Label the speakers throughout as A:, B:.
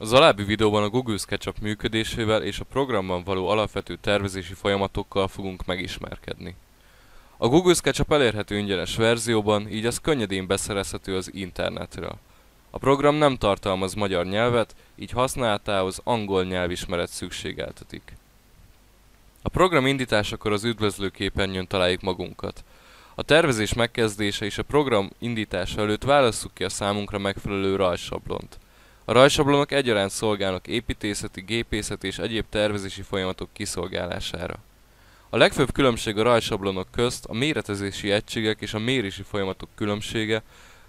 A: Az alábbi videóban a Google SketchUp működésével és a programban való alapvető tervezési folyamatokkal fogunk megismerkedni. A Google SketchUp elérhető ingyenes verzióban, így az könnyedén beszerezhető az internetről. A program nem tartalmaz magyar nyelvet, így használatához angol nyelvismeret szükségeltetik. A program indításakor az üdvözlőképernyőn találjuk magunkat. A tervezés megkezdése és a program indítása előtt válasszuk ki a számunkra megfelelő rajzsablont. A rajzsablonok egyaránt szolgálnak építészeti, gépészeti és egyéb tervezési folyamatok kiszolgálására. A legfőbb különbség a rajzsablonok közt a méretezési egységek és a mérési folyamatok különbsége,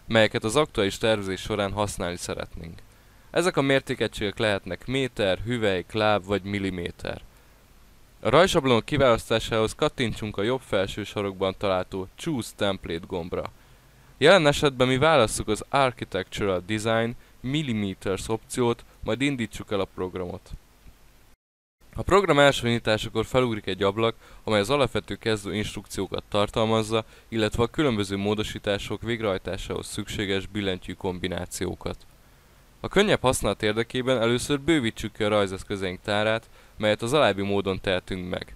A: melyeket az aktuális tervezés során használni szeretnénk. Ezek a mértékegységek lehetnek méter, hüvely, kláb vagy milliméter. A rajzsablonok kiválasztásához kattintsunk a jobb felső sarokban található Choose Template gombra. Jelen esetben mi válasszuk az Architectural Design Millimeters opciót, majd indítsuk el a programot. A program első indításakor felugrik egy ablak, amely az alapvető kezdő instrukciókat tartalmazza, illetve a különböző módosítások végrehajtásához szükséges billentyű kombinációkat. A könnyebb használat érdekében először bővítsük ki a rajzeszközeink tárát, melyet az alábbi módon tehetünk meg.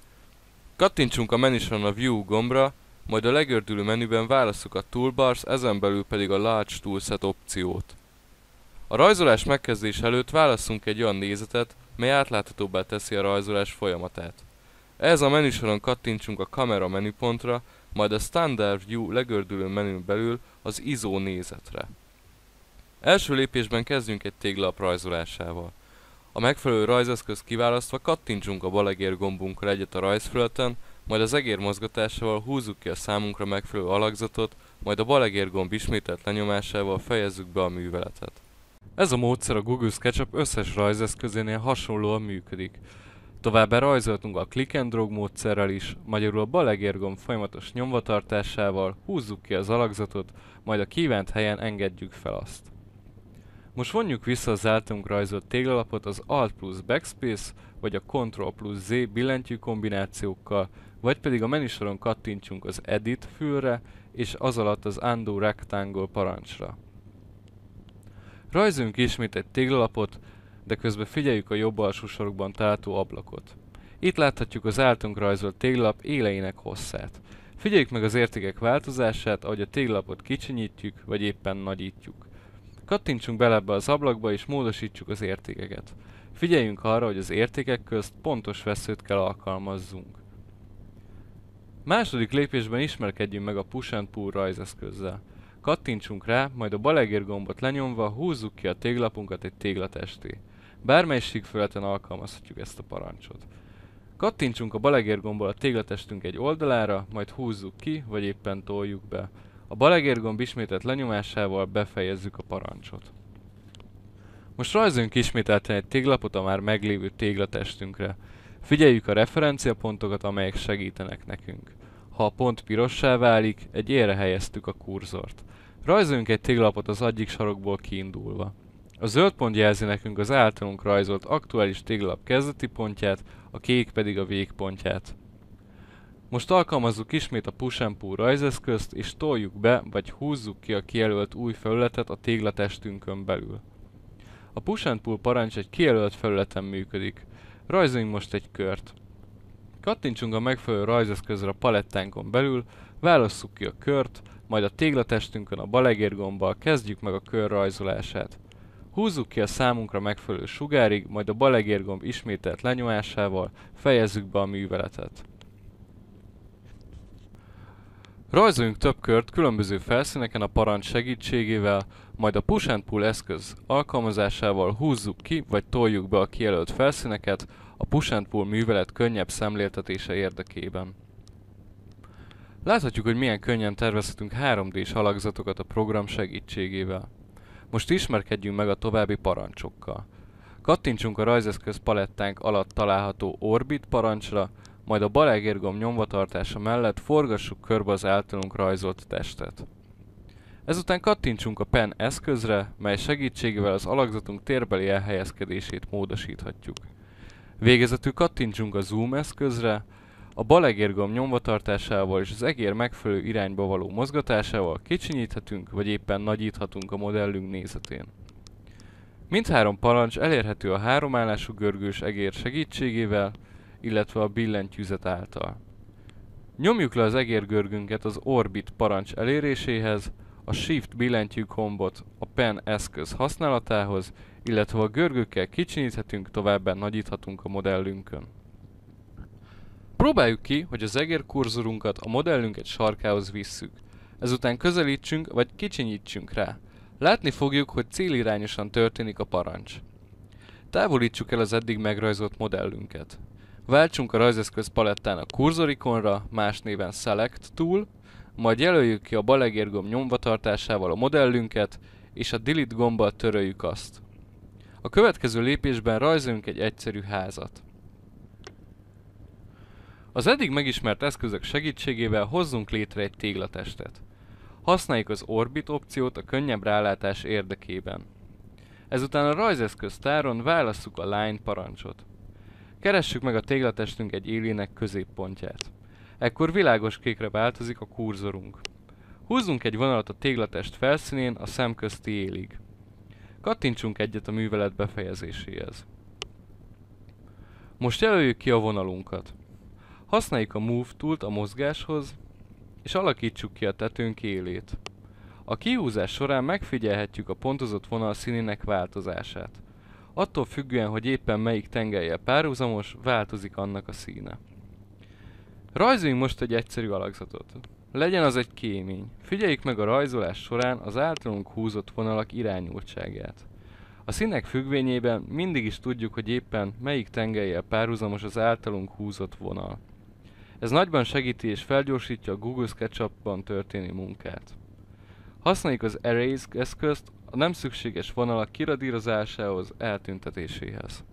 A: Kattintsunk a menüsoron a View gombra, majd a legördülő menüben válasszuk a Toolbars, ezen belül pedig a Large Toolset opciót. A rajzolás megkezdés előtt válasszunk egy olyan nézetet, mely átláthatóbbá teszi a rajzolás folyamatát. Ez a menüsoron kattintsunk a kamera menüpontra, majd a Standard View legördülő menün belül az ISO nézetre. Első lépésben kezdjünk egy téglap rajzolásával. A megfelelő rajzeszköz kiválasztva kattintsunk a balegér gombunkra egyet a rajzföleten, majd az egér mozgatásával húzzuk ki a számunkra megfelelő alakzatot, majd a balegér gomb ismételt lenyomásával fejezzük be a műveletet. Ez a módszer a Google SketchUp összes rajzeszközénél hasonlóan működik. Továbbá rajzoltunk a click and drag módszerrel is, magyarul a bal egérgomb folyamatos nyomvatartásával húzzuk ki az alakzatot, majd a kívánt helyen engedjük fel azt. Most vonjuk vissza az általunk rajzolt téglalapot az Alt plus Backspace, vagy a Ctrl plus Z billentyű kombinációkkal, vagy pedig a menüsoron kattintsunk az Edit fülre, és az alatt az Undo Rectangle parancsra. Rajzoljunk ismét egy téglalapot, de közben figyeljük a jobb alsó sorokban található ablakot. Itt láthatjuk az általunk rajzolt téglalap éleinek hosszát. Figyeljük meg az értékek változását, ahogy a téglalapot kicsinyítjük, vagy éppen nagyítjuk. Kattintsunk bele ebbe az ablakba és módosítsuk az értékeket. Figyeljünk arra, hogy az értékek közt pontos veszőt kell alkalmazzunk. Második lépésben ismerkedjünk meg a Push and Pull rajzeszközzel. Kattintsunk rá, majd a bal gombot lenyomva húzzuk ki a téglapunkat egy téglatesté. Bármely síkföleten alkalmazhatjuk ezt a parancsot. Kattintsunk a bal gombbal a téglatestünk egy oldalára, majd húzzuk ki, vagy éppen toljuk be. A bal gomb ismételt lenyomásával befejezzük a parancsot. Most rajzoljunk ismételten egy téglapot a már meglévő téglatestünkre. Figyeljük a referenciapontokat, amelyek segítenek nekünk. Ha a pont pirossá válik, egy élre helyeztük a kurzort. Rajzoljunk egy téglapot az egyik sarokból kiindulva. A zöld pont jelzi nekünk az általunk rajzolt aktuális téglap kezdeti pontját, a kék pedig a végpontját. Most alkalmazzuk ismét a Push and Pull rajzeszközt, és toljuk be, vagy húzzuk ki a kijelölt új felületet a téglatestünkön belül. A Push and Pull parancs egy kijelölt felületen működik. Rajzoljunk most egy kört. Kattintsunk a megfelelő rajzeszközre a palettánkon belül, válasszuk ki a kört, majd a téglatestünkön a bal gombbal kezdjük meg a kör rajzolását. Húzzuk ki a számunkra megfelelő sugárig, majd a bal gomb ismételt lenyomásával fejezzük be a műveletet. Rajzoljunk több kört különböző felszíneken a parancs segítségével, majd a Push and Pull eszköz alkalmazásával húzzuk ki vagy toljuk be a kijelölt felszíneket a Push and Pull művelet könnyebb szemléltetése érdekében. Láthatjuk, hogy milyen könnyen tervezhetünk 3D-s alakzatokat a program segítségével. Most ismerkedjünk meg a további parancsokkal. Kattintsunk a rajzeszköz palettánk alatt található Orbit parancsra, majd a bal egérgomb nyomvatartása mellett forgassuk körbe az általunk rajzolt testet. Ezután kattintsunk a pen eszközre, mely segítségével az alakzatunk térbeli elhelyezkedését módosíthatjuk. Végezetül kattintsunk a zoom eszközre, a bal egérgomb nyomvatartásával és az egér megfelelő irányba való mozgatásával kicsinyíthetünk, vagy éppen nagyíthatunk a modellünk nézetén. Mindhárom parancs elérhető a háromállású görgős egér segítségével, illetve a billentyűzet által. Nyomjuk le az egérgörgünket az Orbit parancs eléréséhez, a Shift billentyű kombot a Pen eszköz használatához, illetve a görgőkkel kicsinyíthetünk, továbbá nagyíthatunk a modellünkön. Próbáljuk ki, hogy az egér kurzorunkat a modellünk egy sarkához visszük. Ezután közelítsünk vagy kicsinyítsünk rá. Látni fogjuk, hogy célirányosan történik a parancs. Távolítsuk el az eddig megrajzolt modellünket. Váltsunk a rajzeszköz palettán a kurzorikonra, más néven Select Tool, majd jelöljük ki a balegérgomb nyomvatartásával a modellünket, és a Delete gombbal töröljük azt. A következő lépésben rajzoljunk egy egyszerű házat. Az eddig megismert eszközök segítségével hozzunk létre egy téglatestet. Használjuk az Orbit opciót a könnyebb rálátás érdekében. Ezután a rajzeszköz táron válasszuk a Line parancsot. Keressük meg a téglatestünk egy élének középpontját. Ekkor világos kékre változik a kurzorunk. Húzzunk egy vonalat a téglatest felszínén a szemközti élig. Kattintsunk egyet a művelet befejezéséhez. Most jelöljük ki a vonalunkat. Használjuk a Move tool a mozgáshoz, és alakítsuk ki a tetőnk élét. A kihúzás során megfigyelhetjük a pontozott vonal színének változását. Attól függően, hogy éppen melyik tengelyel párhuzamos, változik annak a színe. Rajzoljunk most egy egyszerű alakzatot. Legyen az egy kémény. Figyeljük meg a rajzolás során az általunk húzott vonalak irányultságát. A színek függvényében mindig is tudjuk, hogy éppen melyik tengelyel párhuzamos az általunk húzott vonal. Ez nagyban segíti és felgyorsítja a Google SketchUp-ban történő munkát. Használjuk az Erase eszközt a nem szükséges vonalak kiradírozásához, eltüntetéséhez.